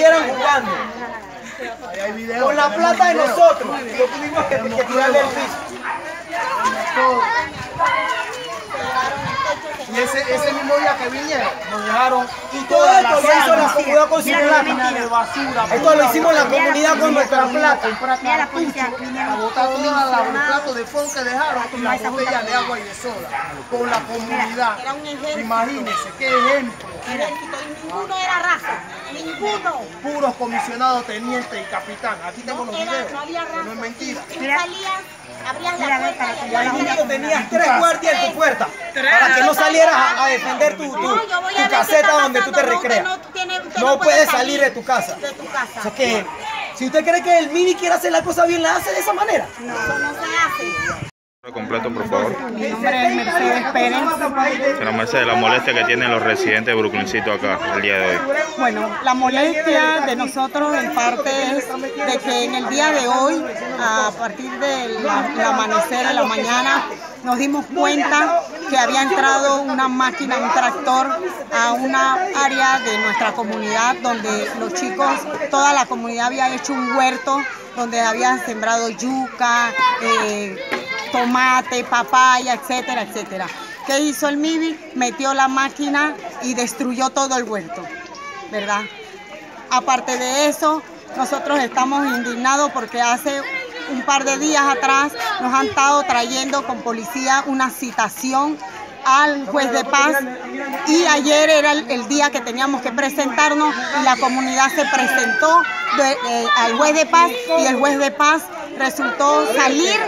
estuvieran jugando. Con la plata de nosotros, no tuvimos que, que tirarle el piso. Y que nos dejaron Y todo esto lo hizo la comunidad con su plata. Esto lo hicimos la comunidad con nuestra plata. Mira la policía aquí, A botar toda la los platos de fondo que dejaron y la botella de agua y de soda. Con la comunidad. Era un ejemplo. Imagínense qué ejemplo. Ninguno era raza, ninguno. Puros comisionados, teniente y capitán. Aquí tengo los videos. no es mentira. Tú salías, abrías la puerta tenías tres guardias en tu puerta para que no salieras a, a defender tu, tu, No, yo voy a tu caseta donde tú te no, recreas. no tiene- No no puede puedes salir salir de tu casa. de tu casa. O sea que, si usted cree que el mini quiere hacer la cosa bien, la hace de esa manera. Eso no se hace. completo, por favor. Mi nombre es Mercedes Pérez. Señora Mercedes, la molestia que tienen los residentes de Brooklyncito acá el día de hoy. Bueno, la molestia de nosotros en parte es de que en el día de hoy, a partir del amanecer en la mañana, nos dimos cuenta que había entrado una máquina, un tractor a una área de nuestra comunidad donde los chicos, toda la comunidad había hecho un huerto donde habían sembrado yuca, eh, tomate, papaya, etcétera, etcétera. ¿Qué hizo el MIBI? Metió la máquina y destruyó todo el huerto, ¿verdad? Aparte de eso, nosotros estamos indignados porque hace un par de días atrás nos han estado trayendo con policía una citación al juez de paz y ayer era el, día que teníamos que presentarnos y la comunidad se presentó eh, al juez de paz y el juez de paz resultó salir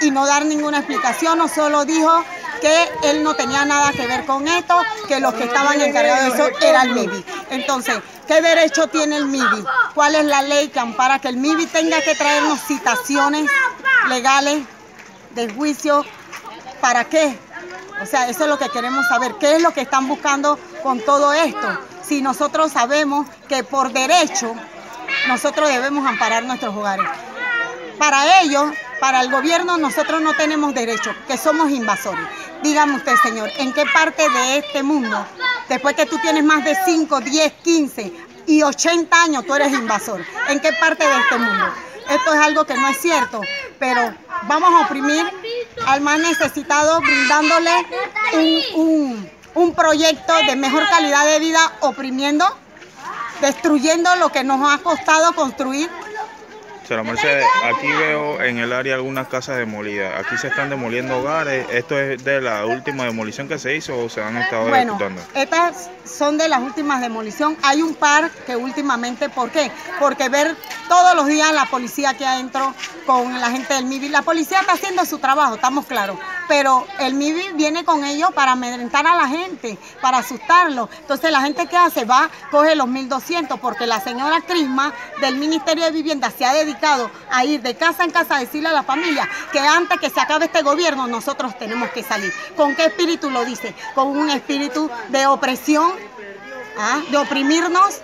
y no dar ninguna explicación, no solo dijo que él no tenía nada que ver con esto, que los que estaban encargados de eso era el MIBI. Entonces, ¿qué derecho tiene el MIBI? ¿Cuál es la ley que ampara que el MIBI tenga que traernos citaciones legales de juicio? ¿Para qué? O sea, eso es lo que queremos saber. ¿Qué es lo que están buscando con todo esto? Si nosotros sabemos que por derecho nosotros debemos amparar nuestros hogares. Para ellos, para el gobierno, nosotros no tenemos derecho, que somos invasores. Dígame usted, señor, ¿en qué parte de este mundo, después que tú tienes más de 5, 10, 15 y 80 años, tú eres invasor? ¿En qué parte de este mundo? Esto es algo que no es cierto, pero vamos a oprimir al más necesitado brindándole un, un- un proyecto de mejor calidad de vida, oprimiendo, destruyendo lo que nos ha costado construir Señora Mercedes, aquí veo en el área algunas casas demolidas. Aquí se están demoliendo hogares. ¿Esto es de la última demolición que se hizo o se han estado Bueno, ejecutando? estas son de las últimas demolición. Hay un par que últimamente, ¿por qué? Porque ver todos los días la policía aquí adentro con la gente del MIBI. La policía está haciendo su trabajo, estamos claros. Pero el MIBI viene con ellos para amedrentar a la gente, para asustarlo. Entonces la gente que hace va, coge los 1.200 porque la señora Crisma del Ministerio de Vivienda se ha dedicado a ir de casa en casa a decirle a la familia que antes que se acabe este gobierno nosotros tenemos que salir. ¿Con qué espíritu lo dice? Con un espíritu de opresión, ¿ah? de oprimirnos